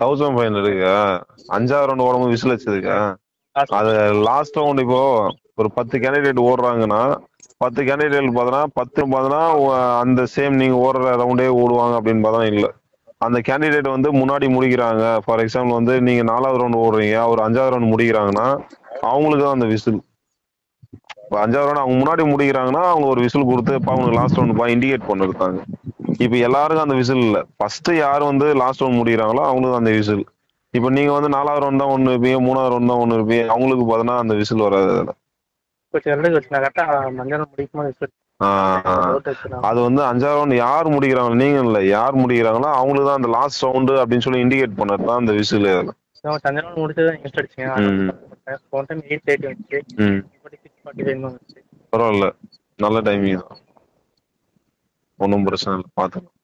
Thousand five ஹண்ட்ரடுக்கா அஞ்சாவது round ஓடும்போது whistle வச்சதுக்கா அது லாஸ்ட் ரவுண்ட் இப்போ ஒரு பத்து கேண்டிடேட் ஓடுறாங்கன்னா பத்து கேண்டிடேட் பார்த்தோன்னா பத்து பார்த்தோன்னா அந்த சேம் நீங்க ஓடுற ரவுண்டே ஓடுவாங்க அப்படின்னு பார்த்தா இல்ல. அந்த கேண்டிடேட் வந்து முன்னாடி முடிக்கிறாங்க. ஃபார் எக்ஸாம்பிள் வந்து நீங்க நாலாவது ரவுண்ட் ஓடுறீங்க ஒரு அஞ்சாவது ரவுண்ட் முடிக்கிறாங்கன்னா அவங்களுக்கு தான் அந்த விசில். இப்போ அஞ்சாவது ரவுண்ட் அவங்க முன்னாடி முடிக்கிறாங்கன்னா அவங்க ஒரு விசில் கொடுத்து இப்போ அவங்களுக்கு லாஸ்ட் ரவுண்ட் பா இண்டிகேட் பண்ணிருக்காங்க இப்போ எல்லாருக்கும் அந்த விசில் இல்ல. ஃபர்ஸ்ட் யார் வந்து லாஸ்ட் ரவுண்ட் முடிக்கிறாங்களோ அவங்களுக்கு அந்த விசில். இப்போ நீங்க வந்து நாலாவது ரவுண்ட் தான் ஒன்று இருப்பீங்க மூணாவது ரவுண்ட் தான் ஒன்று இருப்பீங்க. அவங்களுக்கு பார்த்தோன்னா அந்த விசில் வராது அதுல. அது வந்து அஞ்சாவது ரவுண்ட் யார் முடிக்கிறாங்க நீங்க இல்ல யார் முடிக்கிறாங்களோ அவங்களுக்கு தான் அந்த லாஸ்ட் ரவுண்டு அப்படின்னு சொல்லி இண்டிகேட் பண்ணது தான் அந்த விசில் முடிச்சது வந்துச்சு. பரவாயில்ல. நல்ல டைமிங் தான். ஒன்றும் பிரச்சனை இல்லை பார்த்துக்கலாம்